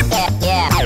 yeah, yeah.